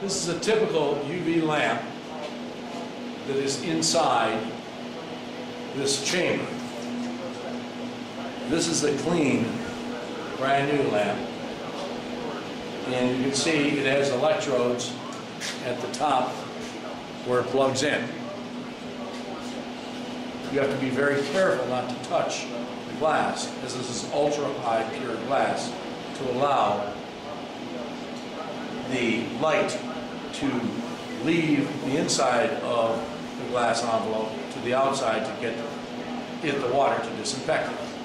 This is a typical UV lamp that is inside this chamber. This is a clean, brand-new lamp. And you can see it has electrodes at the top where it plugs in. You have to be very careful not to touch the glass, as this is ultra-high pure glass, to allow the light to leave the inside of the glass envelope to the outside to get it the water to disinfect it.